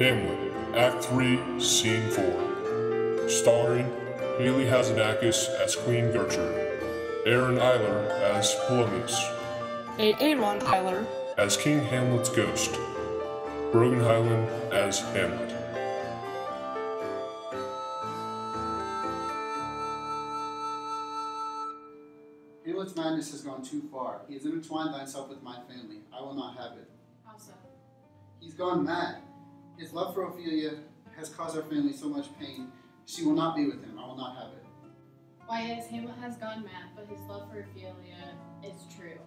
Hamlet, Act 3, Scene 4. Starring Haley Hazanakis as Queen Gertrude, Aaron Eiler as Polonius, A. Aaron Tyler, as King Hamlet's ghost, Broghan Hyland as Hamlet. Hamlet's madness has gone too far. He has intertwined thyself with my family. I will not have it. How so? He's gone mad. His love for Ophelia has caused our family so much pain. She will not be with him. I will not have it. Why, yes, Hamlet has gone mad, but his love for Ophelia is true.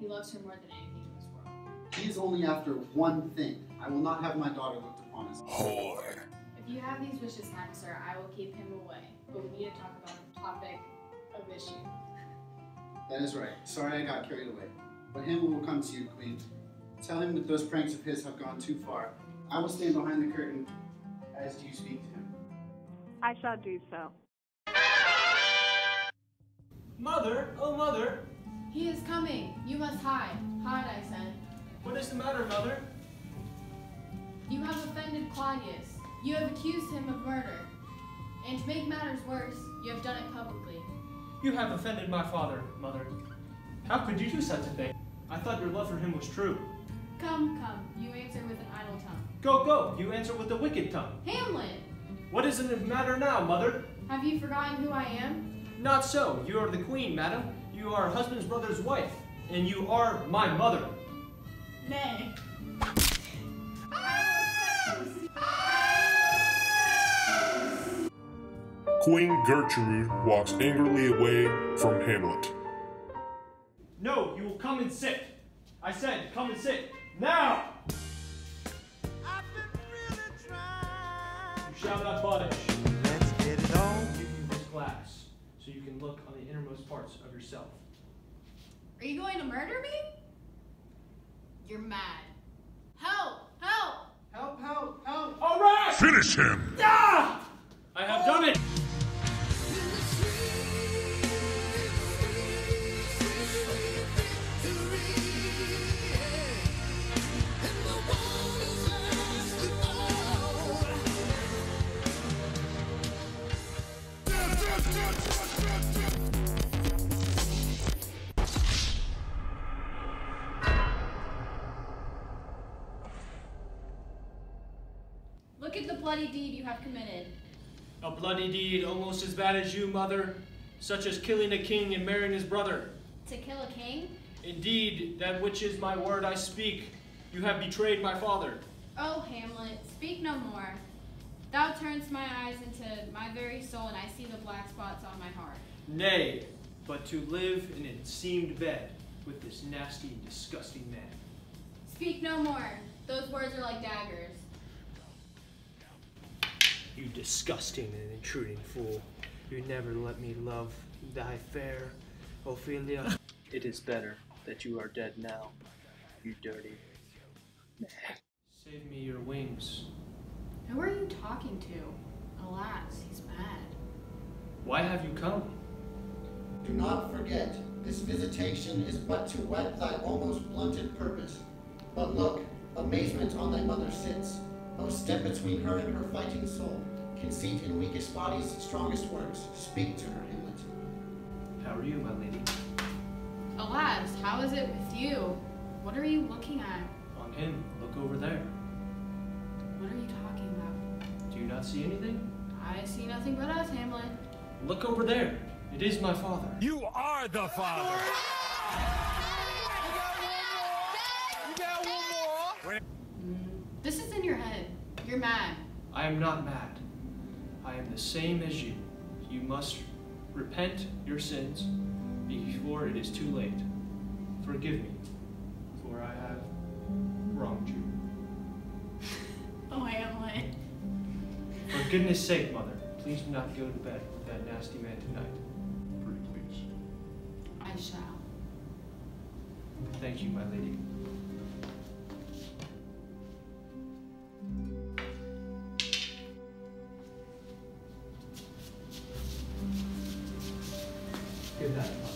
He loves her more than anything in this world. He is only after one thing. I will not have my daughter looked upon as Whore. If you have these wishes, kind sir, I will keep him away. But we need to talk about a topic of issue. That is right. Sorry I got carried away. But Hamlet will come to you, Queen. Tell him that those pranks of his have gone too far. I will stand behind the curtain as you speak to him. I shall do so. Mother, oh mother, He is coming. You must hide. Hide, I said. what is the matter, mother? You have offended Claudius. You have accused him of murder. And to make matters worse, you have done it publicly. You have offended my father, mother. How could you do such a thing? I thought your love for him was true. Come, come, you Go, go, you answer with a wicked tongue. Hamlet! What is the matter now, mother? Have you forgotten who I am? Not so. You are the queen, madam. You are husband's brother's wife, and you are my mother. Nay. Queen Gertrude walks angrily away from Hamlet. No, you will come and sit. I said, come and sit. Now! You shall not. Let's get it on. Give you this glass, so you can look on the innermost parts of yourself. Are you going to murder me? You're mad. Help! Help! Help, help, help! All right! Finish him! Ah! I have done it! Look at the bloody deed you have committed. A bloody deed almost as bad as you, mother, such as killing a king and marrying his brother. To kill a king? Indeed, that which is my word I speak. You have betrayed my father. Oh, Hamlet, speak no more. Thou turns my eyes into my very soul, and I see the black spots on my heart. Nay, but to live in enseamed bed with this nasty, and disgusting man. Speak no more. Those words are like daggers. You disgusting and intruding fool. You never let me love thy fair Ophelia. It is better that you are dead now, you dirty man. Save me your wings. Who are you talking to? Alas, he's mad. Why have you come? Do not forget, this visitation is but to whet thy almost blunted purpose. But look, amazement on thy mother sits. O step between her and her fighting soul. Conceit in weakest bodies, strongest words, Speak to her, Hamlet. How are you, my lady? Alas, how is it with you? What are you looking at? On him, look over there. What are you talking about? Do you not see anything? I see nothing but us, Hamlet. Look over there. It is my father. You are the father. You got one more! You got one more! This is in your head. You're mad. I am not mad. I am the same as you. You must repent your sins before it is too late. Forgive me, for I have wronged you. Oh, Hamlet. For goodness sake, mother, please do not go to bed with that nasty man tonight. Pretty please. I shall. Thank you, my lady. 现在的话